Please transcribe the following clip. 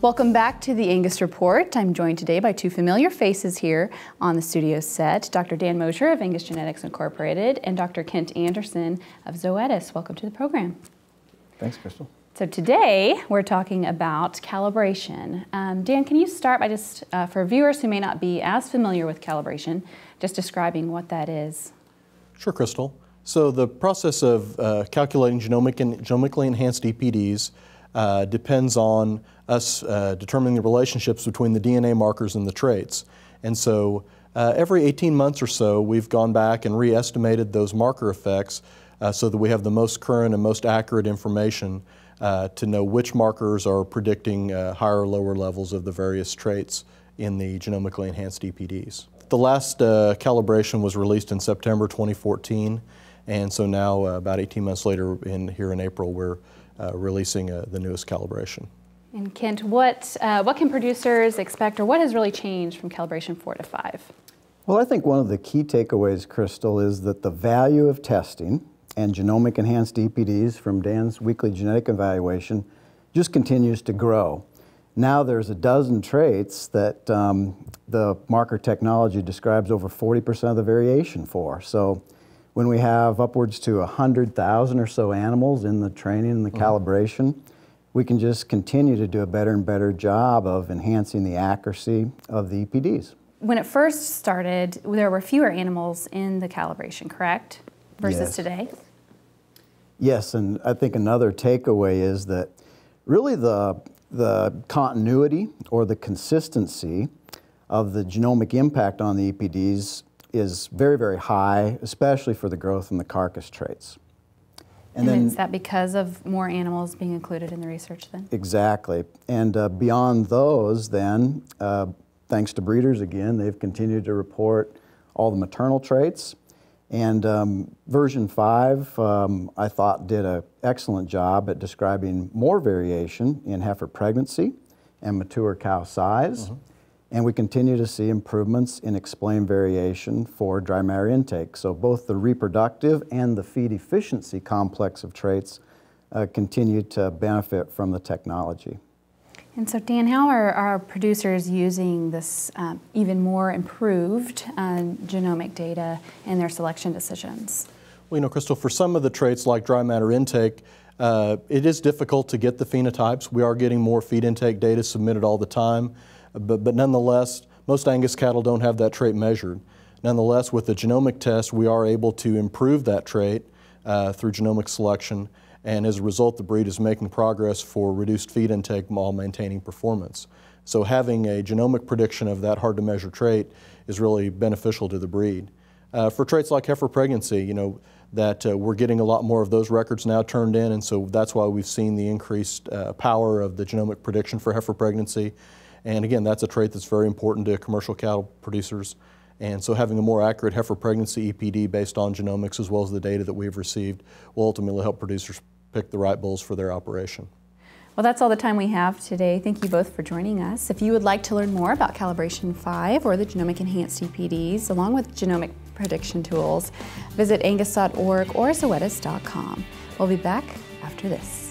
Welcome back to the Angus Report. I'm joined today by two familiar faces here on the studio set, Dr. Dan Moser of Angus Genetics Incorporated and Dr. Kent Andersen of Zoetis. Welcome to the program. Thanks, Crystal. So today we're talking about calibration. Um, Dan, can you start by just, uh, for viewers who may not be as familiar with calibration, just describing what that is? Sure, Crystal. So the process of uh, calculating genomic and genomically enhanced EPDs uh, depends on us uh, determining the relationships between the DNA markers and the traits. And so uh, every 18 months or so, we've gone back and re-estimated those marker effects uh, so that we have the most current and most accurate information uh, to know which markers are predicting uh, higher or lower levels of the various traits in the genomically enhanced EPDs. The last calibration was released in September 2014, and so now about 18 months later, in, here in April, we're releasing uh, the newest calibration. And Kent, what, uh, what can producers expect or what has really changed from calibration 4 to 5? Well, I think one of the key takeaways, Crystal, is that the value of testing and genomic enhanced EPDs from Dan's weekly genetic evaluation just continues to grow. Now there's a dozen traits that um, the marker technology describes over 40% of the variation for. So when we have upwards to 100,000 or so animals in the training and the mm -hmm. calibration, we can just continue to do a better and better job of enhancing the accuracy of the EPDs. When it first started, there were fewer animals in the calibration, correct? Versus yes. today? Yes, and I think another takeaway is that really the, the continuity or the consistency of the genomic impact on the EPDs is very, very high, especially for the growth in the carcass traits. And, and then, is that because of more animals being included in the research then? Exactly. And uh, beyond those then, uh, thanks to breeders again, they've continued to report all the maternal traits. And um, version 5, um, I thought, did an excellent job at describing more variation in heifer pregnancy and mature cow size. Mm -hmm. And we continue to see improvements in explained variation for dry matter intake. So both the reproductive and the feed efficiency complex of traits uh, continue to benefit from the technology. And so, Dan, how are our producers using this um, even more improved uh, genomic data in their selection decisions? Well, you know, Crystal, for some of the traits like dry matter intake, uh, it is difficult to get the phenotypes. We are getting more feed intake data submitted all the time. But, but nonetheless, most Angus cattle don't have that trait measured. Nonetheless, with the genomic test, we are able to improve that trait uh, through genomic selection, and as a result, the breed is making progress for reduced feed intake while maintaining performance. So having a genomic prediction of that hard-to-measure trait is really beneficial to the breed. Uh, for traits like heifer pregnancy, you know, that uh, we're getting a lot more of those records now turned in, and so that's why we've seen the increased uh, power of the genomic prediction for heifer pregnancy. And again, that's a trait that's very important to commercial cattle producers. And so having a more accurate heifer pregnancy EPD based on genomics as well as the data that we've received will ultimately help producers pick the right bulls for their operation. Well, that's all the time we have today. Thank you both for joining us. If you would like to learn more about Calibration 5 or the Genomic Enhanced EPDs, along with genomic prediction tools, visit angus.org or zoetis.com. We'll be back after this.